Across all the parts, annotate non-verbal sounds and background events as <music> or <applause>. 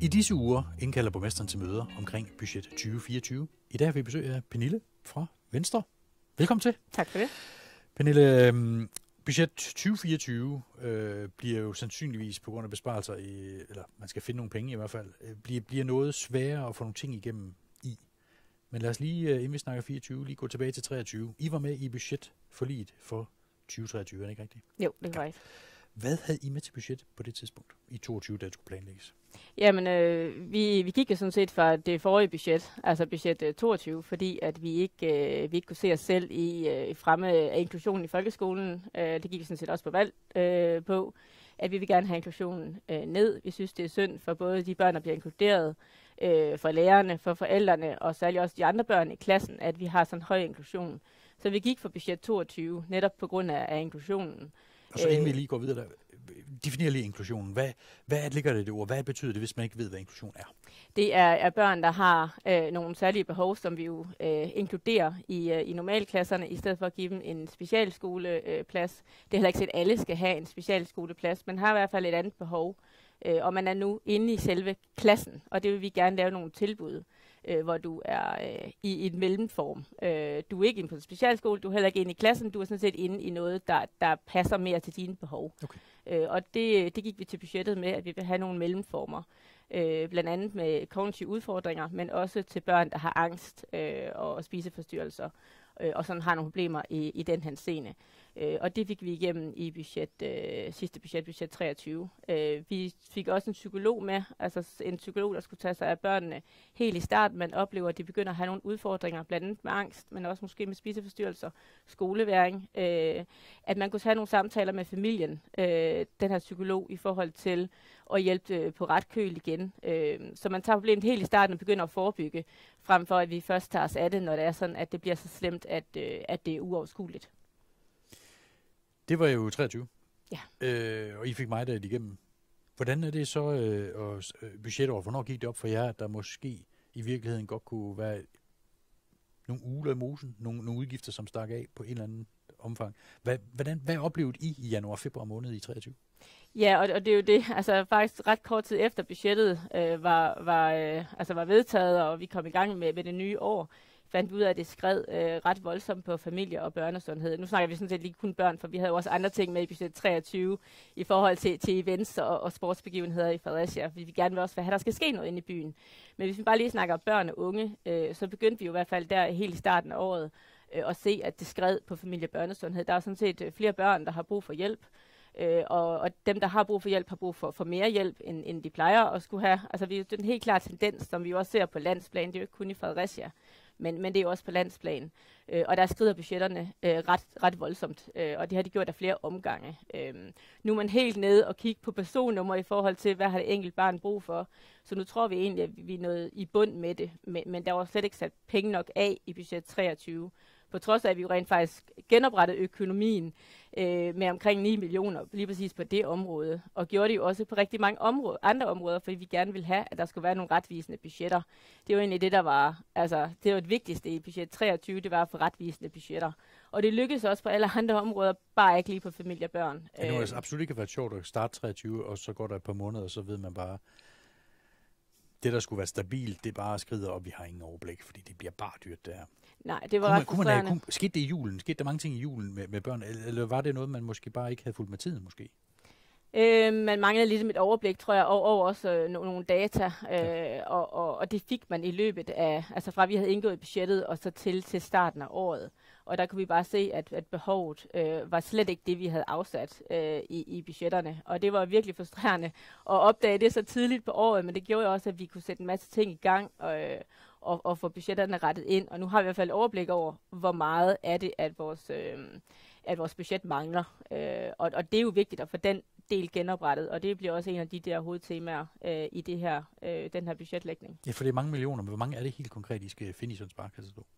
I disse uger indkalder borgmesteren til møder omkring budget 2024. I dag har vi besøg af Pernille fra Venstre. Velkommen til. Tak for det. Pernille, øhm, budget 2024 øh, bliver jo sandsynligvis på grund af besparelser, i, eller man skal finde nogle penge i hvert fald, øh, bliver, bliver noget sværere at få nogle ting igennem i. Men lad os lige, øh, inden vi snakker 24, lige gå tilbage til 23. I var med i budgetforliget for 2023, er det ikke rigtigt? Jo, det er rigtigt. Hvad havde I med til budget på det tidspunkt i 22, da det skulle planlægges? Jamen, øh, vi, vi gik jo sådan set fra det forrige budget, altså budget øh, 22, fordi at vi ikke, øh, vi ikke kunne se os selv i øh, fremme af inklusionen i folkeskolen. Øh, det gik vi sådan set også på valg øh, på, at vi vil gerne have inklusionen øh, ned. Vi synes, det er synd for både de børn, der bliver inkluderet, øh, for lærerne, for forældrene og særligt også de andre børn i klassen, at vi har sådan en høj inklusion. Så vi gik for budget 22, netop på grund af, af inklusionen. Og så inden vi lige går videre, der, definer lige inklusionen. Hvad, hvad ligger det i det ord? Hvad betyder det, hvis man ikke ved, hvad inklusion er? Det er, er børn, der har øh, nogle særlige behov, som vi jo øh, inkluderer i, øh, i normalklasserne, i stedet for at give dem en specialskoleplads. Øh, det er heller ikke set, at alle skal have en specialskoleplads, men har i hvert fald et andet behov. Øh, og man er nu inde i selve klassen, og det vil vi gerne lave nogle tilbud øh, hvor du er øh, i, i et mellemform. Øh, du er ikke inde på en specialskole, du er heller ikke inde i klassen, du er sådan set inde i noget, der, der passer mere til dine behov. Okay. Øh, og det, det gik vi til budgettet med, at vi vil have nogle mellemformer. Øh, blandt andet med kognitive udfordringer, men også til børn, der har angst øh, og spiseforstyrrelser, øh, og sådan har nogle problemer i, i den her scene. Øh, og det fik vi igennem i budget, øh, sidste budget, budget 23. Øh, vi fik også en psykolog med, altså en psykolog, der skulle tage sig af børnene helt i starten. Man oplever, at de begynder at have nogle udfordringer, blandt andet med angst, men også måske med spiseforstyrrelser, skoleværing. Øh, at man kunne tage nogle samtaler med familien, øh, den her psykolog, i forhold til at hjælpe øh, på ret køl igen. Øh, så man tager problemet helt i starten og begynder at forebygge, frem for at vi først tager os af det, når det er sådan, at det bliver så slemt, at, øh, at det er uoverskueligt. Det var jo 23. Ja. Øh, og I fik mig der igennem. Hvordan er det så øh, og, øh, budgetår? Hvornår gik det op for jer, at der måske i virkeligheden godt kunne være nogle uler i mosen, nogle, nogle udgifter, som stak af på en eller anden omfang. Hvad, hvordan, hvad oplevede I i januar februar måned i 23? Ja, og, og det er jo det, altså faktisk ret kort tid efter budgettet øh, var, var, øh, altså var vedtaget, og vi kom i gang med, med det nye år, fandt vi ud af, at det skred øh, ret voldsomt på familie- og børnesundhed. Nu snakker vi sådan set lige kun børn, for vi havde jo også andre ting med i budget 23 i forhold til, til events og, og sportsbegivenheder i Fredericia, fordi vi gerne vil også have, at der skal ske noget inde i byen. Men hvis vi bare lige snakker børn og unge, øh, så begyndte vi jo i hvert fald der helt i starten af året øh, at se, at det skred på familie- og børnesundhed. Der er sådan set øh, flere børn, der har brug for hjælp, Øh, og, og dem, der har brug for hjælp, har brug for, for mere hjælp, end, end de plejer at skulle have. Altså, vi, det er en helt klar tendens, som vi også ser på landsplan. Det er jo ikke kun i Fredericia men, men det er jo også på landsplan. Øh, og der skrider budgetterne øh, ret, ret voldsomt, øh, og det har de gjort af flere omgange. Øh, nu er man helt nede og kigge på personnummer i forhold til, hvad har det enkelt barn brug for. Så nu tror vi egentlig, at vi er nået i bund med det, men, men der var slet ikke sat penge nok af i budget 23 på trods af, at vi jo rent faktisk genoprettede økonomien øh, med omkring 9 millioner lige præcis på det område, og gjorde det jo også på rigtig mange områder, andre områder, fordi vi gerne vil have, at der skulle være nogle retvisende budgetter. Det var egentlig det, der var, altså, det var det vigtigste i budget 23, det var at få retvisende budgetter. Og det lykkedes også på alle andre områder, bare ikke lige på familie og børn. Ja, det må absolut ikke været sjovt at starte 23, og så går der et par måneder, og så ved man bare, det, der skulle være stabilt, det bare skrider, og vi har ingen overblik, fordi det bliver bare dyrt, det her. Nej, det var kunne ret man, kunne man have, kunne, Skete det i julen? Skete der mange ting i julen med, med børn? Eller, var det noget, man måske bare ikke havde fulgt med tiden, måske? Øh, man manglede ligesom et overblik, tror jeg, og, og også øh, no, nogle data, øh, og, og, og det fik man i løbet af, altså fra vi havde indgået budgettet, og så til til starten af året. Og der kunne vi bare se, at, at behovet øh, var slet ikke det, vi havde afsat øh, i, i budgetterne. Og det var virkelig frustrerende at opdage det så tidligt på året, men det gjorde jo også, at vi kunne sætte en masse ting i gang og, og, og få budgetterne rettet ind. Og nu har vi i hvert fald overblik over, hvor meget er det, at vores, øh, at vores budget mangler. Øh, og, og det er jo vigtigt at få den del genoprettet, og det bliver også en af de der hovedtemaer øh, i det her, øh, den her budgetlægning. Ja, for det er mange millioner, men hvor mange er det helt konkret, I skal finde i sådan en?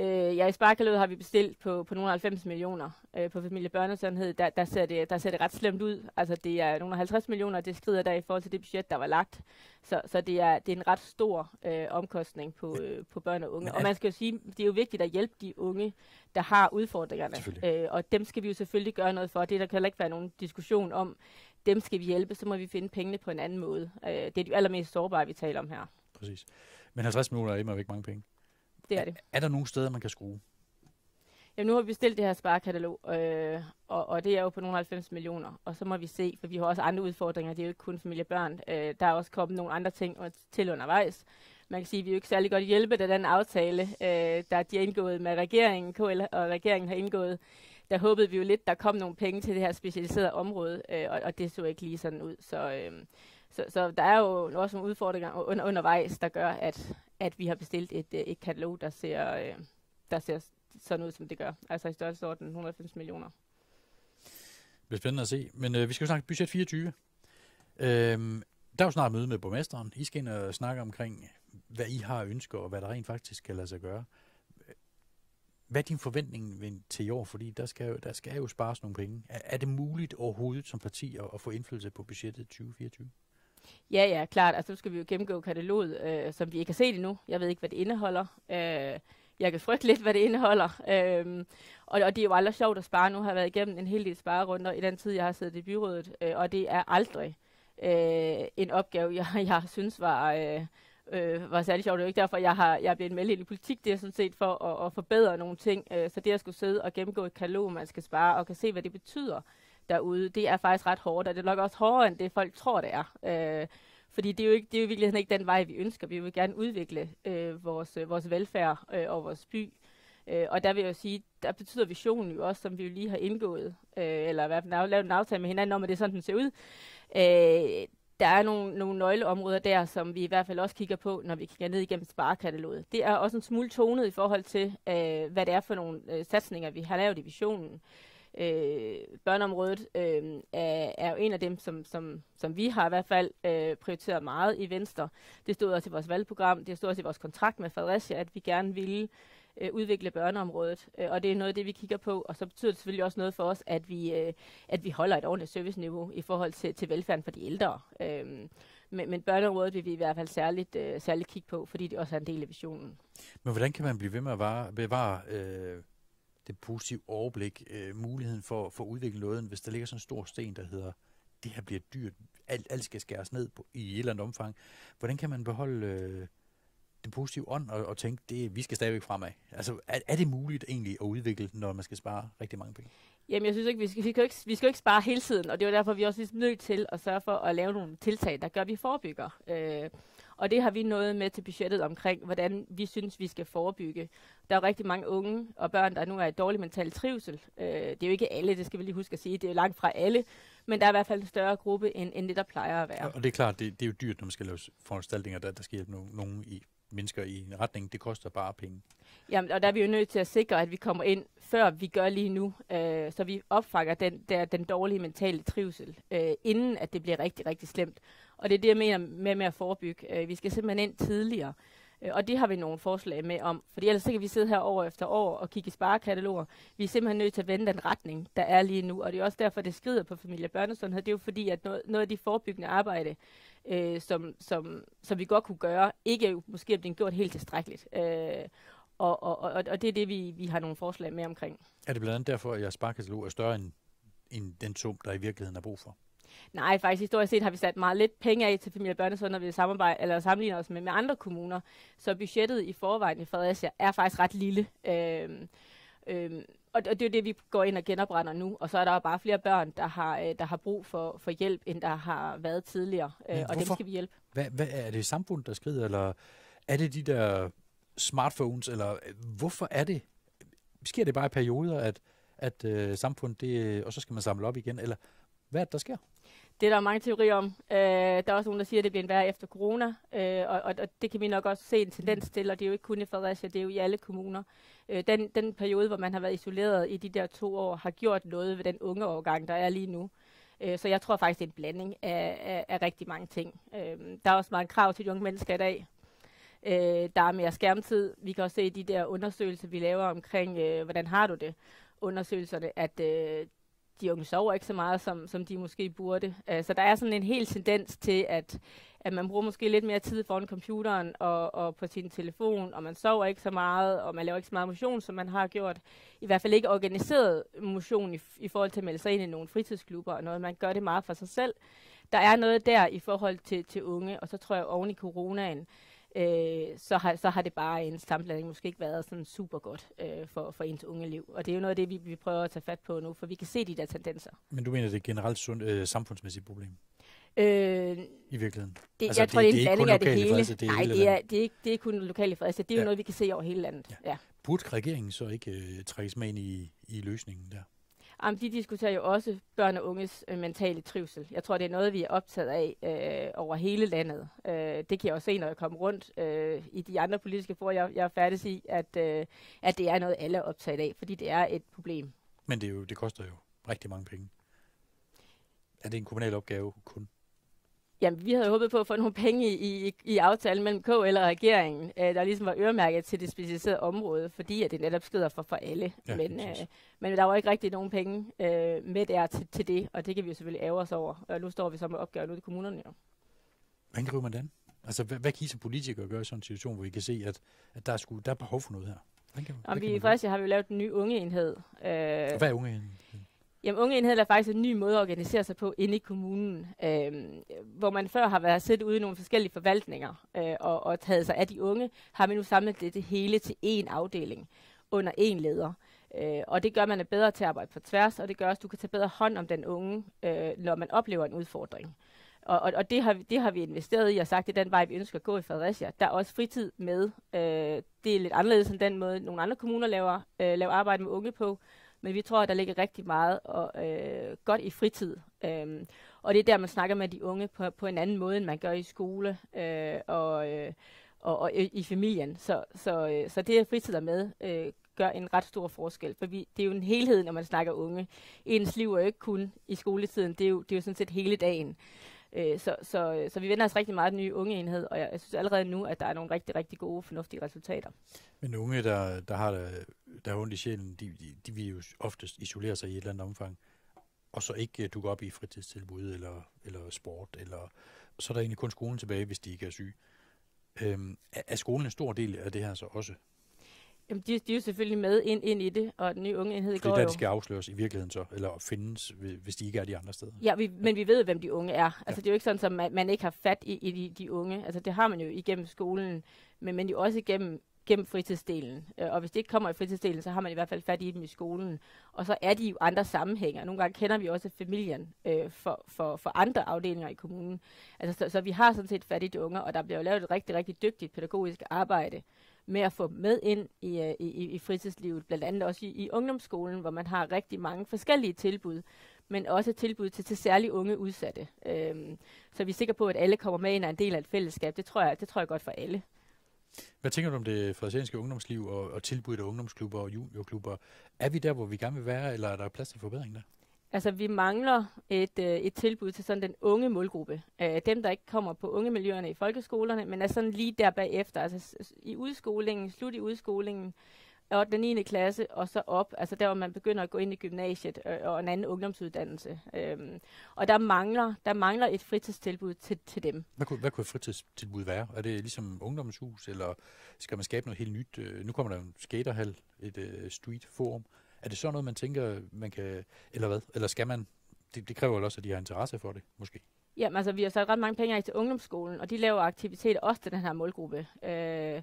Øh, ja, i Sparkalød har vi bestilt på, på nogle 90 millioner øh, på familie børnesundhed. Der, der, ser det, der ser det ret slemt ud. Altså, det er nogle 50 millioner, det skrider der i forhold til det budget, der var lagt. Så, så det, er, det er en ret stor øh, omkostning på, øh, på børn og unge. Og man skal jo sige, det er jo vigtigt at hjælpe de unge, der har udfordringerne. Øh, og dem skal vi jo selvfølgelig gøre noget for. Det der kan heller ikke være nogen diskussion om. Dem skal vi hjælpe, så må vi finde pengene på en anden måde. Øh, det er de allermest sårbare, vi taler om her. Præcis. Men 50 millioner er immer væk mange penge. Det er det. Er, er der nogle steder, man kan skrue? Ja, nu har vi bestilt det her sparekatalog, øh, og, og det er jo på nogle 90 millioner. Og så må vi se, for vi har også andre udfordringer. Det er jo ikke kun familie og børn. Øh, der er også kommet nogle andre ting til undervejs. Man kan sige, at vi er jo ikke særlig godt hjælpet af den aftale, øh, der de har indgået med regeringen, KL og regeringen har indgået. Der håbede vi jo lidt, der kom nogle penge til det her specialiserede område, øh, og, og det så ikke lige sådan ud. Så, øh, så, så der er jo også nogle udfordringer under, undervejs, der gør, at, at vi har bestilt et, øh, et katalog, der ser, øh, der ser sådan ud, som det gør. Altså i størrelsesorden 190 millioner. Det bliver spændende at se. Men øh, vi skal jo snakke budget 24. Øhm, der er jo snart møde med borgmesteren. I skal ind og snakke omkring, hvad I har ønsker, og hvad der rent faktisk kan lade sig gøre. Hvad er din forventning til i år? Fordi der skal jo, der skal jo spares nogle penge. Er, er det muligt overhovedet som parti at, at få indflydelse på budgettet 2024? Ja, ja, klart. Altså, nu skal vi jo gennemgå kataloget, øh, som vi ikke har set endnu. Jeg ved ikke, hvad det indeholder. Øh, jeg kan frygte lidt, hvad det indeholder. Øh, og, og det er jo aldrig sjovt at spare. Nu har jeg været igennem en hel del sparerunder i den tid, jeg har siddet i byrådet, øh, og det er aldrig øh, en opgave, jeg, <laughs> jeg synes var... Øh, øh, var særlig sjovt. Det er jo ikke derfor, jeg har jeg er blevet meldt ind i politik. Det er sådan set for at, at forbedre nogle ting. Øh, så det at skulle sidde og gennemgå et katalog, man skal spare, og kan se, hvad det betyder, derude, det er faktisk ret hårdt, og det er nok også hårdere, end det folk tror, det er. Øh, fordi det er, jo ikke, det er jo virkelig ikke den vej, vi ønsker. Vi vil gerne udvikle øh, vores, øh, vores velfærd øh, og vores by. Øh, og der vil jeg jo sige, der betyder visionen jo også, som vi jo lige har indgået, øh, eller i hvert fald lavet en aftale med hinanden om, at det er sådan, den ser ud. Øh, der er nogle, nogle nøgleområder der, som vi i hvert fald også kigger på, når vi kigger ned igennem sparekataloget. Det er også en smule tonet i forhold til, øh, hvad det er for nogle øh, satsninger, vi har lavet i visionen øh, Øh, børneområdet øh, er, er jo en af dem, som, som, som vi har i hvert fald øh, prioriteret meget i Venstre. Det stod også i vores valgprogram, det stod også i vores kontrakt med Fredericia, at vi gerne ville øh, udvikle børneområdet, øh, og det er noget af det, vi kigger på, og så betyder det selvfølgelig også noget for os, at vi, øh, at vi holder et ordentligt serviceniveau i forhold til, til velfærden for de ældre. Øh, men, men børneområdet vil vi i hvert fald særligt, øh, særligt kigge på, fordi det også er en del af visionen. Men hvordan kan man blive ved med at bevare, bevare øh, det positive overblik, øh, muligheden for, for at udvikle noget, hvis der ligger sådan en stor sten, der hedder, det her bliver dyrt, alt, alt skal skæres ned på, i et eller andet omfang. Hvordan kan man beholde øh, den positive ånd og, og tænke, det, vi skal stadigvæk fremad? Altså, er, er det muligt egentlig at udvikle, når man skal spare rigtig mange penge? Jamen, jeg synes ikke, vi skal, vi skal, ikke, vi skal ikke spare hele tiden, og det er derfor, vi er også ligesom nødt til at sørge for at lave nogle tiltag, der gør, at vi forebygger. Øh, og det har vi noget med til budgettet omkring, hvordan vi synes, vi skal forebygge. Der er rigtig mange unge og børn, der nu er i dårlig mental trivsel. Øh, det er jo ikke alle, det skal vi lige huske at sige. Det er jo langt fra alle. Men der er i hvert fald en større gruppe, end, end det, der plejer at være. Og det er klart, det, det er jo dyrt, når man skal lave foranstaltninger, der, der skal hjælpe nogen i mennesker i en retning. Det koster bare penge. Jamen, og der er vi jo nødt til at sikre, at vi kommer ind, før vi gør lige nu, øh, så vi opfanger den, der, den dårlige mentale trivsel, øh, inden at det bliver rigtig, rigtig slemt. Og det er det, jeg mener med, med at forebygge. Øh, vi skal simpelthen ind tidligere. Øh, Øh, og det har vi nogle forslag med om. for ellers så kan vi sidde her år efter år og kigge i sparekataloger. Vi er simpelthen nødt til at vende den retning, der er lige nu. Og det er også derfor, det skrider på familie- og børnesundhed. Det er jo fordi, at noget, noget af de forebyggende arbejde, øh, som, som, som vi godt kunne gøre, ikke måske er blevet gjort helt tilstrækkeligt. Øh, og, og, og, og det er det, vi, vi har nogle forslag med omkring. Er det blandt andet derfor, at jeres sparekatalog er større end, end den sum, der i virkeligheden er brug for? Nej, faktisk historisk set har vi sat meget lidt penge af til familie- og børnesund, når vi samarbejder, eller sammenligner os med, med andre kommuner. Så budgettet i forvejen i Fredericia er faktisk ret lille. Øhm, øhm, og det er det, vi går ind og genopretter nu. Og så er der jo bare flere børn, der har, øh, der har brug for, for hjælp, end der har været tidligere. Øh, og dem skal vi hjælpe. Hvad, hvad er det samfundet, der skrider, eller er det de der smartphones, eller øh, hvorfor er det? Sker det bare i perioder, at, at øh, samfundet, det, og så skal man samle op igen, eller hvad er det, der sker? Det er der mange teorier om. Øh, der er også nogen, der siger, at det bliver en værre efter corona, øh, og, og, og det kan vi nok også se en tendens til, og det er jo ikke kun i Fredericia, det er jo i alle kommuner. Øh, den, den periode, hvor man har været isoleret i de der to år, har gjort noget ved den unge årgang, der er lige nu. Øh, så jeg tror faktisk, det er en blanding af, af, af rigtig mange ting. Øh, der er også meget krav til de unge mennesker i dag. Øh, der er mere skærmtid. Vi kan også se de der undersøgelser, vi laver omkring, øh, hvordan har du det? Undersøgelserne, at øh, de unge sover ikke så meget, som, som de måske burde. Uh, så der er sådan en helt tendens til, at, at man bruger måske lidt mere tid foran computeren og, og på sin telefon, og man sover ikke så meget, og man laver ikke så meget motion, som man har gjort. I hvert fald ikke organiseret motion i, i forhold til at melde sig ind i nogle fritidsklubber og noget. Man gør det meget for sig selv. Der er noget der i forhold til, til unge, og så tror jeg oven i coronaen, øh, så, har, så har det bare en sammenblanding måske ikke været sådan super godt øh, for, for ens unge liv. Og det er jo noget af det, vi, vi prøver at tage fat på nu, for vi kan se de der tendenser. Men du mener, det er et generelt sund, øh, samfundsmæssigt problem? Øh, I virkeligheden? Det, altså, jeg tror, det, det er en blanding af det hele. Fredse, det er Nej, hele det er, det, er ikke, det er kun lokale Fredericia. Det er ja. jo noget, vi kan se over hele landet. Ja. Ja. Burde regeringen så ikke øh, trækkes med ind i, i løsningen der? Jamen, de diskuterer jo også børn og unges øh, mentale trivsel. Jeg tror, det er noget, vi er optaget af øh, over hele landet. Øh, det kan jeg også se, når jeg kommer rundt øh, i de andre politiske for, jeg, jeg er færdig i, at, øh, at det er noget, alle er optaget af, fordi det er et problem. Men det, er jo, det koster jo rigtig mange penge. Er det en kommunal opgave kun? Jamen, vi havde håbet på at få nogle penge i, i, i aftalen mellem KL og regeringen, øh, der ligesom var øremærket til det specialiserede område, fordi at det netop skrider for, for alle. Ja, men, øh, men der var ikke rigtig nogen penge øh, med der til, til det, og det kan vi jo selvfølgelig ære os over. Og nu står vi så med opgaven ude i kommunerne jo. Hvordan griber man den? Altså, hvad, hvad kan I som politikere gøre i sådan en situation, hvor I kan se, at, at der, er sgu, der er behov for noget her? Hvad kan, Jamen, vi i Fredericia har vi jo lavet en ny ungeenhed. Øh, hvad er ungeenheden? Jamen, Unge enheder er faktisk en ny måde at organisere sig på inde i kommunen, øh, hvor man før har været siddet ude i nogle forskellige forvaltninger øh, og, og taget sig af de unge, har vi nu samlet det, det hele til én afdeling under én leder. Øh, og det gør, man er bedre til at arbejde på tværs, og det gør også, at du kan tage bedre hånd om den unge, øh, når man oplever en udfordring. Og, og, og det, har vi, det har vi investeret i og sagt, det er den vej, vi ønsker at gå i Fredericia. Der er også fritid med. Øh, det er lidt anderledes end den måde, nogle andre kommuner laver, øh, laver arbejde med unge på. Men vi tror, at der ligger rigtig meget og, øh, godt i fritid. Øh, og det er der, man snakker med de unge på, på en anden måde, end man gør i skole øh, og, øh, og, og i, i familien. Så, så, øh, så det, at fritid er med, øh, gør en ret stor forskel. For vi, det er jo en helhed, når man snakker unge. Ens liv er jo ikke kun i skoletiden, det er jo, det er jo sådan set hele dagen. Øh, så, så, øh, så vi vender os rigtig meget den nye ungeenhed, og jeg, jeg synes allerede nu, at der er nogle rigtig, rigtig gode, fornuftige resultater. Men unge, der, der har der, der er ondt i sjælen, de, de, de vil jo oftest isolere sig i et eller andet omfang, og så ikke uh, dukke op i fritidstilbud eller, eller sport, eller så er der egentlig kun skolen tilbage, hvis de ikke er syge. Øhm, er, skolen en stor del af det her så også? Jamen, de, de er jo selvfølgelig med ind, ind i det, og den nye unge enhed går jo... Det er der, de skal afsløres i virkeligheden så, eller findes, hvis de ikke er de andre steder. Ja, vi, men vi ved, hvem de unge er. Altså, ja. det er jo ikke sådan, at man, man ikke har fat i, i de, de unge. Altså, det har man jo igennem skolen, men, men jo også igennem gennem fritidsdelen. Øh, og hvis det ikke kommer i fritidsdelen, så har man i hvert fald fat i dem i skolen. Og så er de jo andre sammenhænge. Nogle gange kender vi også familien øh, for, for, for andre afdelinger i kommunen. Altså, så, så vi har sådan set fat i de unge, og der bliver jo lavet et rigtig, rigtig dygtigt pædagogisk arbejde med at få med ind i, øh, i, i fritidslivet, blandt andet også i, i ungdomsskolen, hvor man har rigtig mange forskellige tilbud, men også tilbud til, til særligt unge udsatte. Øhm, så vi er sikre på, at alle kommer med ind og er en del af et fællesskab. Det tror jeg, det tror jeg godt for alle. Hvad tænker du om det fredericianske ungdomsliv og, og tilbuddet af ungdomsklubber og juniorklubber? Er vi der, hvor vi gerne vil være, eller er der plads til forbedring der? Altså, vi mangler et, øh, et tilbud til sådan den unge målgruppe. Øh, dem, der ikke kommer på unge miljøerne i folkeskolerne, men er sådan lige der bagefter. Altså i udskolingen, slut i udskolingen, øh, og 9. klasse, og så op, altså der, hvor man begynder at gå ind i gymnasiet øh, og en anden ungdomsuddannelse. Øhm, og der mangler, der mangler et fritidstilbud til, til dem. Hvad kunne, hvad kunne et fritidstilbud være? Er det ligesom ungdomshus, eller skal man skabe noget helt nyt? Øh, nu kommer der en skaterhal, et uh, street forum. Er det så noget, man tænker, man kan, eller hvad? Eller skal man, det, det kræver jo også, at de har interesse for det, måske? Jamen altså, vi har sat ret mange penge af til ungdomsskolen, og de laver aktiviteter også til den her målgruppe. Øh,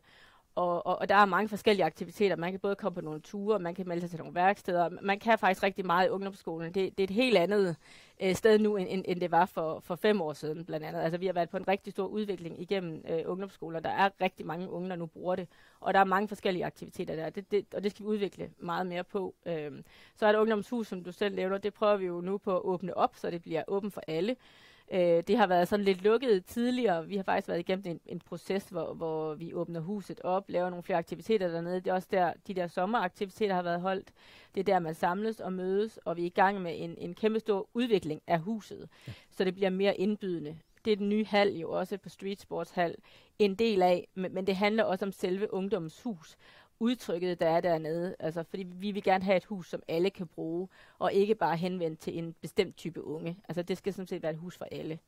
og, og, og der er mange forskellige aktiviteter. Man kan både komme på nogle ture, man kan melde sig til nogle værksteder. Man kan faktisk rigtig meget i ungdomsskolen. Det, det er et helt andet øh, sted nu, end, end, end det var for, for fem år siden, blandt andet. Altså, vi har været på en rigtig stor udvikling igennem øh, ungdomsskoler. Der er rigtig mange unge, der nu bruger det. Og der er mange forskellige aktiviteter der, det, det, og det skal vi udvikle meget mere på. Øh, så er der ungdomshus, som du selv nævner. Det prøver vi jo nu på at åbne op, så det bliver åbent for alle. Øh, det har været sådan lidt lukket tidligere. Vi har faktisk været igennem en, en proces, hvor, hvor vi åbner huset op, laver nogle flere aktiviteter dernede. Det er også der, de der sommeraktiviteter har været holdt. Det er der, man samles og mødes, og vi er i gang med en, en kæmpe stor udvikling af huset, ja. så det bliver mere indbydende det er den nye hal jo også på Street Sports Hall en del af, men, men det handler også om selve ungdomshus udtrykket, der er dernede. Altså, fordi vi vil gerne have et hus, som alle kan bruge, og ikke bare henvendt til en bestemt type unge. Altså, det skal sådan set være et hus for alle.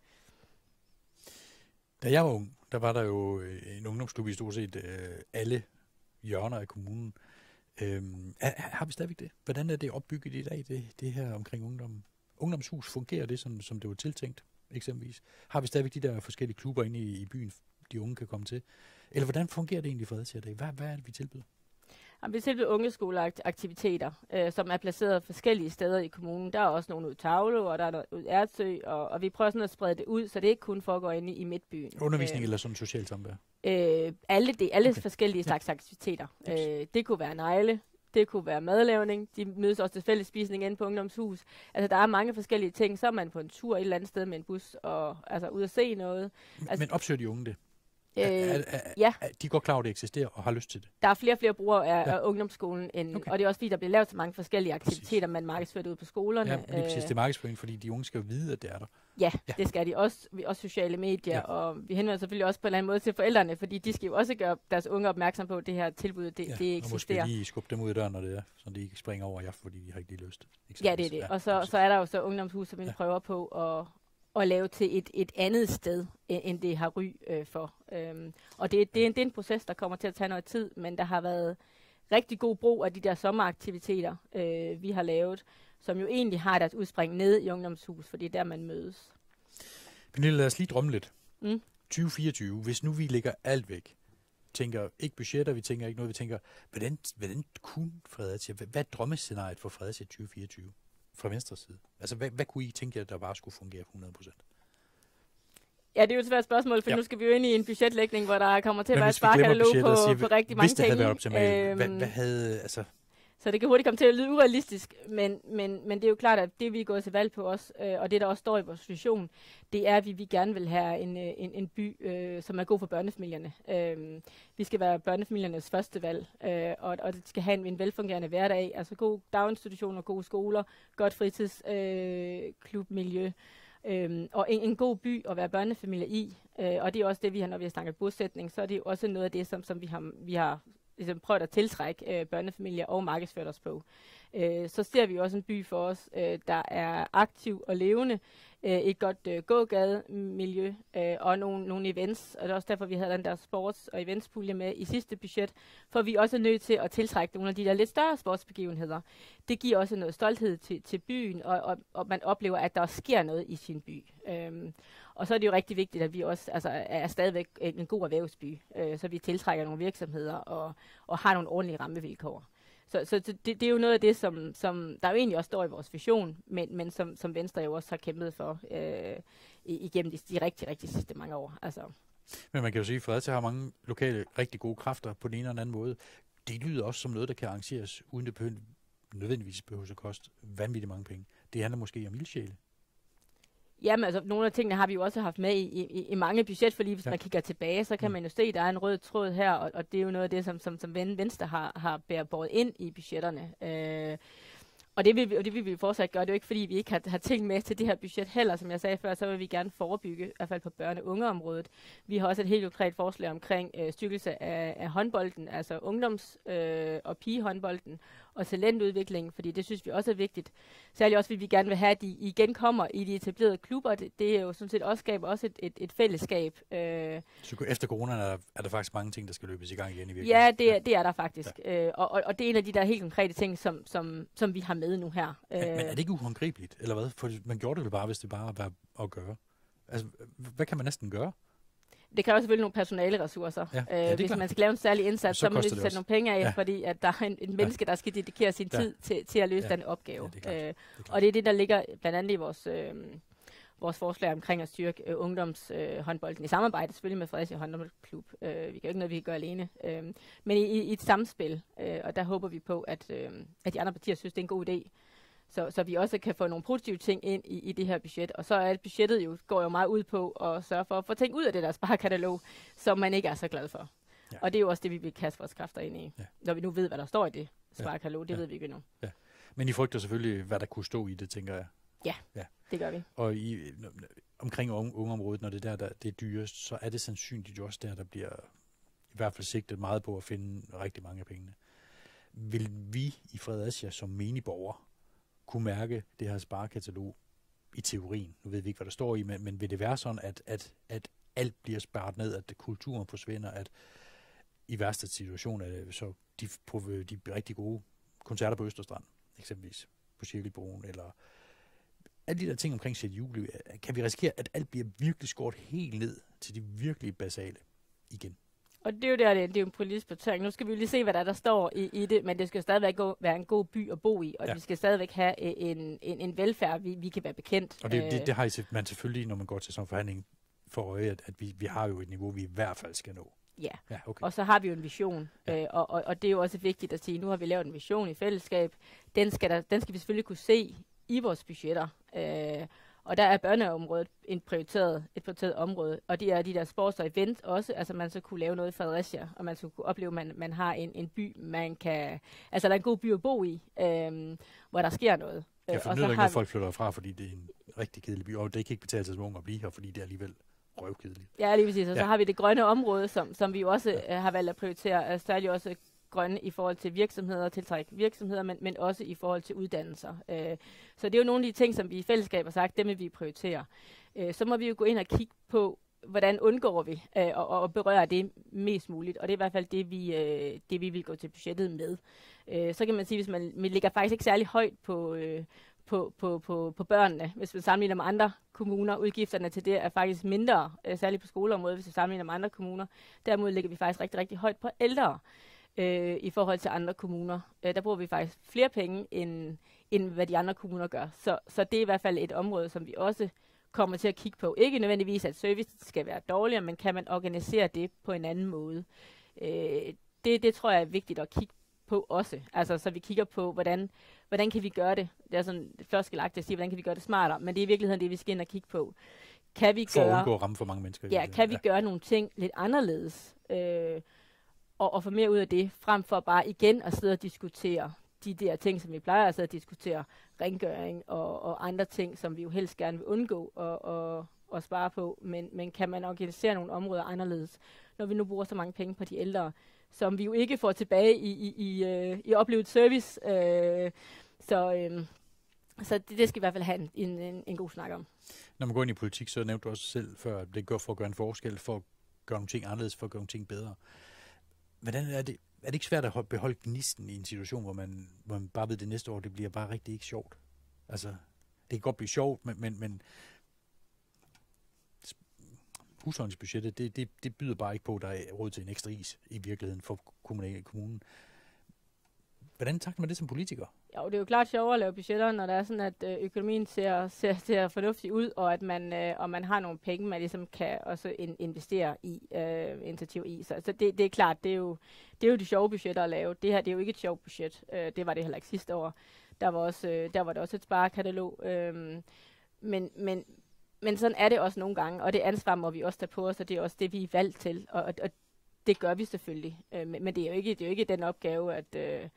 Da jeg var ung, der var der jo øh, en ungdomsklub i stort set øh, alle hjørner af kommunen. Øhm, er, har vi stadigvæk det? Hvordan er det opbygget i dag, det, det her omkring ungdommen? Ungdomshus, fungerer det, som, som det var tiltænkt, eksempelvis? Har vi stadigvæk de der forskellige klubber inde i, i byen, de unge kan komme til? Eller hvordan fungerer det egentlig for Fredericia i dag? Hvad, hvad er det, vi tilbyder? Vi tilbyder ungeskoleaktiviteter, øh, som er placeret forskellige steder i kommunen. Der er også nogle ud i Tavle, og der er noget ud i Ertsø, og, og vi prøver sådan at sprede det ud, så det ikke kun foregår inde i, midtbyen. Undervisning øh, eller sådan socialt samvær? Øh, alle det, alle okay. forskellige slags ja. aktiviteter. Øh, det kunne være negle, det kunne være madlavning. De mødes også til fælles spisning inde på ungdomshus. Altså, der er mange forskellige ting. Så er man på en tur et eller andet sted med en bus, og altså ud at se noget. Altså, Men opsøger de unge det? Øh, er, er, er, ja. Er, de går klar over, at det eksisterer og har lyst til det? Der er flere og flere brugere af, ja. af ungdomsskolen, end, okay. og det er også fordi, der bliver lavet så mange forskellige aktiviteter, præcis. man markedsfører ud på skolerne. Ja, lige præcis. Det er markedsføring, fordi de unge skal jo vide, at det er der. Ja, ja. det skal de. Også, også sociale medier, ja. og vi henvender selvfølgelig også på en eller anden måde til forældrene, fordi de skal jo også gøre deres unge opmærksom på, at det her tilbud, det, ja, det eksisterer. Og måske lige skubbe dem ud af døren, når det er, så de ikke springer over jer, fordi de har ikke lige lyst. Ja, det er det. Ja, og så, så er der jo så ungdomshus, som vi ja. prøver på at, at lave til et, et andet sted, end det har ry øh, for. Øhm, og det, det, er en, det er en proces, der kommer til at tage noget tid, men der har været rigtig god brug af de der sommeraktiviteter, øh, vi har lavet, som jo egentlig har deres udspring ned i ungdomshus, for det er der, man mødes. Pernille, lad os lige drømme lidt. Mm. 2024, hvis nu vi lægger alt væk, tænker ikke budgetter, vi tænker ikke noget, vi tænker, hvordan, hvordan kunne Fredericia, hvad, hvad er drømmescenariet for Fredericia 2024? Fra venstre side? Altså, hvad, hvad kunne I tænke jer, der bare skulle fungere 100%? Ja, det er jo et svært spørgsmål, for ja. nu skal vi jo ind i en budgetlægning, hvor der kommer til at være et sparkatalog på, siger, på rigtig mange ting. Hvis det havde været optimalt, øhm, hvad, hvad havde, altså, så det kan hurtigt komme til at lyde urealistisk, men, men, men det er jo klart, at det vi er gået til valg på os, øh, og det der også står i vores vision, det er, at vi, vi gerne vil have en, øh, en, en by, øh, som er god for børnefamilierne. Øh, vi skal være børnefamiliernes første valg, øh, og, og det skal have en, en velfungerende hverdag, altså god daginstitutioner, gode skoler, godt fritidsklubmiljø, øh, Øhm, og en, en god by at være børnefamilie i. Øh, og det er også det, vi har, når vi har snakket bosætning, så er det jo også noget af det, som, som vi har, vi har ligesom prøvet at tiltrække øh, børnefamilier og markedsføre os på. Øh, så ser vi også en by for os, øh, der er aktiv og levende, øh, et godt øh, gågademiljø øh, og nogle, nogle events. Og det er også derfor, vi havde den der sports- og eventspulje med i sidste budget, for vi er også nødt til at tiltrække nogle af de der lidt større sportsbegivenheder. Det giver også noget stolthed til, til byen, og, og, og man oplever, at der sker noget i sin by. Øhm, og så er det jo rigtig vigtigt, at vi også altså, er stadigvæk en god erhvervsby, øh, så vi tiltrækker nogle virksomheder og, og har nogle ordentlige rammevilkår. Så, så det, det er jo noget af det, som, som der jo egentlig også står i vores vision, men, men som, som Venstre jo også har kæmpet for øh, igennem de, de rigtig, rigtig sidste mange år. Altså. Men man kan jo sige, at Fredericia har mange lokale rigtig gode kræfter på den ene eller anden måde. Det lyder også som noget, der kan arrangeres, uden det behøver, nødvendigvis behøver at koste vanvittigt mange penge. Det handler måske om ildsjæle. Jamen, altså, nogle af tingene har vi jo også haft med i, i, i mange budgetforlig. Hvis ja. man kigger tilbage, så kan mm. man jo se, at der er en rød tråd her, og, og det er jo noget af det, som, som, som Venstre har, har båret ind i budgetterne. Øh, og det vil, vi, og det vil vi fortsat gøre. Det er jo ikke, fordi vi ikke har, har ting med til det her budget heller. Som jeg sagde før, så vil vi gerne forebygge, i hvert fald på børne- og ungeområdet. Vi har også et helt konkret forslag omkring øh, styrkelse af, af håndbolden, altså ungdoms- øh, og pigehåndbolden, og talentudvikling, fordi det synes vi også er vigtigt. Særligt også, fordi vi gerne vil have, at de igen kommer i de etablerede klubber. Det, det er jo sådan set også skaber også et, et, et fællesskab. Øh. Så efter corona er der, er der faktisk mange ting, der skal løbes i gang igen i virkeligheden? Ja, det, er, det er der faktisk. Ja. Øh, og, og, og det er en af de der helt konkrete ting, som, som, som vi har med nu her. Men, men er det ikke uhåndgribeligt, eller hvad? For man gjorde det vel bare, hvis det bare var at gøre. Altså, hvad kan man næsten gøre? Det kræver selvfølgelig nogle personale ressourcer. Ja, ja, øh, hvis klar. man skal lave en særlig indsats, så, så må man sætte nogle penge af, ja. fordi at der er en, en menneske, der skal dedikere sin ja. tid til, til at løse ja. den opgave. Ja, det øh, det og det er det, der ligger blandt andet i vores, øh, vores forslag omkring at styrke øh, ungdomshåndbolden øh, i samarbejde selvfølgelig med Fredericia Håndboldklub. Øh, vi kan jo ikke noget, vi kan gøre alene. Øh, men i, i et samspil, øh, og der håber vi på, at, øh, at de andre partier synes, det er en god idé så, så vi også kan få nogle positive ting ind i, i det her budget. Og så er budgettet jo, går jo meget ud på at sørge for at få ting ud af det der sparekatalog, som man ikke er så glad for. Ja. Og det er jo også det, vi vil kaste vores kræfter ind i, ja. når vi nu ved, hvad der står i det sparekatalog. Det ja. ved vi ikke endnu. Ja. Men I frygter selvfølgelig, hvad der kunne stå i det, tænker jeg. Ja, ja. det gør vi. Og I, omkring unge, ungeområdet, når det er der, der det er dyrest, så er det sandsynligt også der, der bliver i hvert fald sigtet meget på at finde rigtig mange af pengene. Vil vi i Fredericia som meniborger kunne mærke det her sparekatalog i teorien? Nu ved vi ikke, hvad der står i, men, men vil det være sådan, at, at, at alt bliver sparet ned, at kulturen forsvinder, at i værste situation er det så de, på de rigtig gode koncerter på Østerstrand, eksempelvis på Cirkelbroen, eller alle de der ting omkring 6. juli, kan vi risikere, at alt bliver virkelig skåret helt ned til de virkelig basale igen? Og det er jo der, det er, det er jo en politisk prioritering. Nu skal vi jo lige se, hvad der, der står i, i det, men det skal jo stadigvæk gå, være en god by at bo i, og ja. vi skal stadigvæk have en, en, en velfærd, vi, vi kan være bekendt. Og det, det, det har man selvfølgelig, når man går til sådan en forhandling, for øje, at, at vi, vi har jo et niveau, vi i hvert fald skal nå. Ja, ja okay. og så har vi jo en vision, ja. øh, og, og, og det er jo også vigtigt at sige, nu har vi lavet en vision i fællesskab, den skal, der, den skal vi selvfølgelig kunne se i vores budgetter, øh, og der er børneområdet en prioriteret, et prioriteret område, og det er de der sports og event også, altså man så kunne lave noget i Fredericia, og man så kunne opleve, at man, man har en, en by, man kan, altså der er en god by at bo i, øh, hvor der sker noget. Ja, for og det er ikke noget, folk flytter fra, fordi det er en rigtig kedelig by, og det kan ikke betale sig som unge at blive her, fordi det er alligevel røvkedeligt. Ja, lige præcis. Og ja. så har vi det grønne område, som, som vi jo også ja. har valgt at prioritere. Altså, der er jo også grønne i forhold til virksomheder, tiltrække virksomheder, men, men også i forhold til uddannelser. Øh, så det er jo nogle af de ting, som vi i fællesskab har sagt, dem vil vi prioritere. Øh, så må vi jo gå ind og kigge på, hvordan undgår vi øh, og, og berøre det mest muligt. Og det er i hvert fald det, vi, øh, det, vi vil gå til budgettet med. Øh, så kan man sige, hvis man, man ligger faktisk ikke særlig højt på, øh, på, på, på, på børnene. Hvis vi sammenligner med andre kommuner, udgifterne til det er faktisk mindre, øh, særligt på skoleområdet, hvis vi sammenligner med andre kommuner. Derimod ligger vi faktisk rigtig, rigtig højt på ældre øh, i forhold til andre kommuner. Øh, der bruger vi faktisk flere penge, end, end hvad de andre kommuner gør. Så, så det er i hvert fald et område, som vi også kommer til at kigge på. Ikke nødvendigvis, at service skal være dårligere, men kan man organisere det på en anden måde. Øh, det, det tror jeg er vigtigt at kigge på også. Altså, så vi kigger på, hvordan, hvordan kan vi gøre det? Det er sådan floskelagt at sige, hvordan kan vi gøre det smartere? Men det er i virkeligheden det, vi skal ind og kigge på. Kan vi for gøre, at undgå at ramme for mange mennesker. Ja, kan vi ja. gøre nogle ting lidt anderledes? Øh, og, og få mere ud af det, frem for bare igen at sidde og diskutere de der ting, som vi plejer at sidde og diskutere, rengøring og, og andre ting, som vi jo helst gerne vil undgå og, og, og spare på. Men, men kan man organisere nogle områder anderledes, når vi nu bruger så mange penge på de ældre? som vi jo ikke får tilbage i, i, i, øh, i oplevet service. Øh, så øh, så det, det skal i hvert fald have en, en, en god snak om. Når man går ind i politik, så nævnte du også selv før, at det går for at gøre en forskel, for at gøre nogle ting anderledes, for at gøre nogle ting bedre. Hvordan er det, er det ikke svært at beholde gnisten i en situation, hvor man, hvor man bare ved, det næste år, det bliver bare rigtig ikke sjovt? Altså, det kan godt blive sjovt, men, men, men husholdningsbudgettet, det, det, det byder bare ikke på, at der er råd til en ekstra is i virkeligheden for kommunen. Hvordan takler man det som politiker? Jo, det er jo klart sjovere at lave budgetter, når det er sådan, at øh, økonomien ser, ser, ser fornuftig ud, og at man, øh, og man har nogle penge, man ligesom kan også in, investere i, øh, initiativ i. Så, så det, det er klart, det er, jo, det er jo de sjove budgetter at lave. Det her, det er jo ikke et sjovt budget. Øh, det var det heller ikke sidste år. Der var, også, øh, der var det også et sparekatalog. Øh, men, men, men sådan er det også nogle gange, og det ansvar må vi også tage på os, og det er også det, vi er valgt til, og, og, og det gør vi selvfølgelig. Øh, men, men det er jo ikke, det er jo ikke den opgave, at, øh,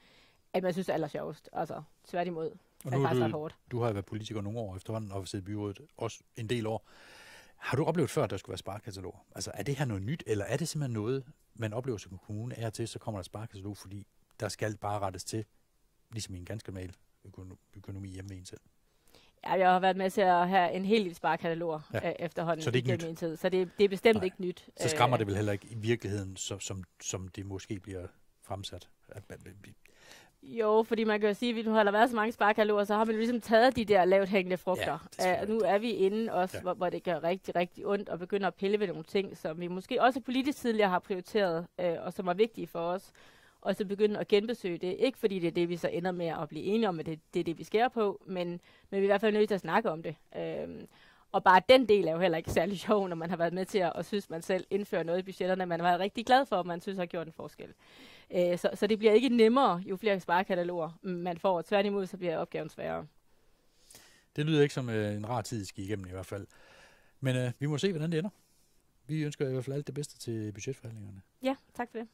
at man synes, det er allersjovest. Altså, tværtimod. Og nu er du, hårdt. du har været politiker nogle år efterhånden, og siddet i byrådet også en del år. Har du oplevet før, at der skulle være sparekatalog? Altså, er det her noget nyt, eller er det simpelthen noget, man oplever som kommune er til, så kommer der sparekatalog, fordi der skal bare rettes til, ligesom i en ganske normal økonomi hjemme i en selv? Ja, jeg har været med til at have en hel lille sparekatalog ja. Øh, efterhånden så det er ikke nyt. tid. Så det, det er bestemt Nej. ikke nyt. Så skræmmer øh, det vel heller ikke i virkeligheden, så, som, som det måske bliver fremsat? Jo, fordi man kan jo sige, at nu har der været så mange sparkaloger, så har man ligesom taget de der lavt hængende frugter. Ja, uh, nu er vi inde også, ja. hvor, hvor det gør rigtig, rigtig ondt, og begynder at pille ved nogle ting, som vi måske også politisk tidligere har prioriteret, uh, og som er vigtige for os og så begynde at genbesøge det. Ikke fordi det er det, vi så ender med at blive enige om, at det, det er det, vi skærer på, men, men vi er i hvert fald nødt til at snakke om det. Øhm, og bare den del er jo heller ikke særlig <laughs> sjov, når man har været med til at og synes, man selv indfører noget i budgetterne, man har været rigtig glad for, og man synes har gjort en forskel. Øh, så, så det bliver ikke nemmere, jo flere sparekataloger man får. Tværtimod, så bliver opgaven sværere. Det lyder ikke som øh, en rar tid, skal igennem i hvert fald. Men øh, vi må se, hvordan det ender. Vi ønsker i hvert fald alt det bedste til budgetforhandlingerne. Ja, tak for det.